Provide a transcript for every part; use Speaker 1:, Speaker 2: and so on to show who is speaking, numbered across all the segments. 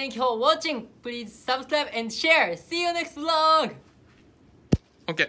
Speaker 1: Thank you for watching. Please subscribe and share. See you next vlog.
Speaker 2: OK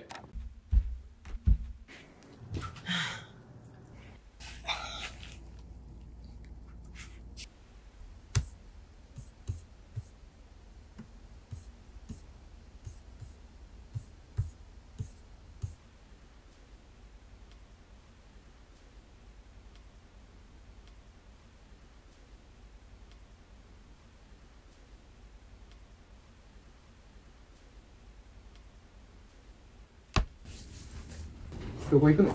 Speaker 2: どこ行くの？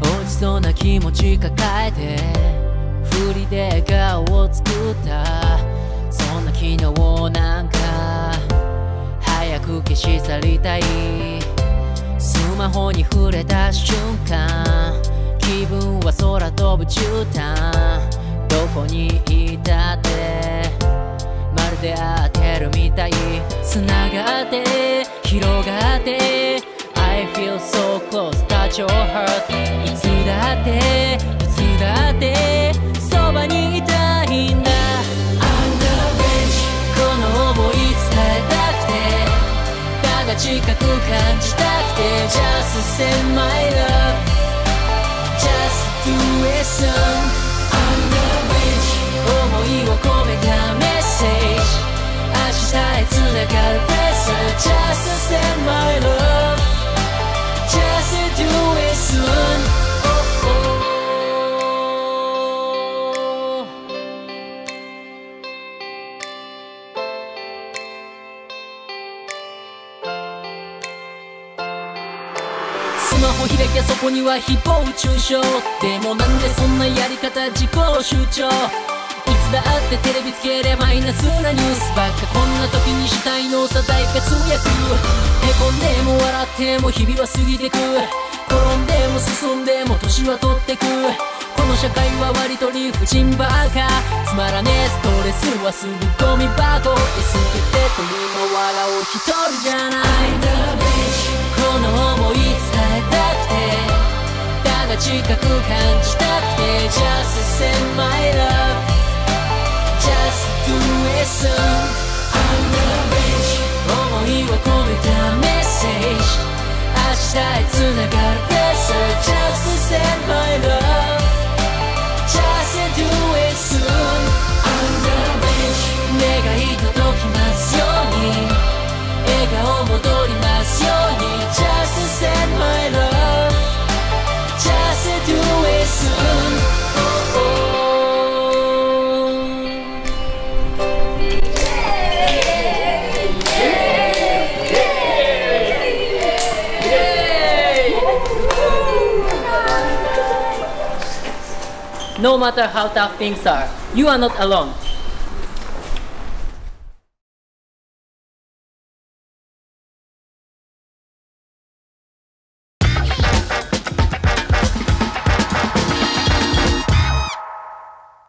Speaker 1: 落ちそうな気持ち抱えて振りで笑顔を作った。そんな昨日なんか早く消し去りたい。スマホに触れた瞬間ぶ絨毯どこにいたって。まるで当てるみたい。繋がって。広がって。I feel so close. Touch your heart. いつだって。いつだって。そばにいたいんだ。Under bench この想い伝えたくて。ただが近く感じたくて。sun. マホ開きゃそこには誹謗中傷でもなんでそんなやり方自己主張いつだってテレビつければマイナスなニュースばっかこんな時にしたいのさ大活躍へこんでも笑っても日々は過ぎてく転んでも進んでも年は取ってくこの社会は割と理不尽ばかつまらねえストレスはすぐゴミ箱で捨ててと今笑う一人じゃない近く感じたくて Just send my love Just do it soon Under bench 思いを込めたメッセージ明日へ繋がる Pressure Just No matter how tough things are, you are not alone.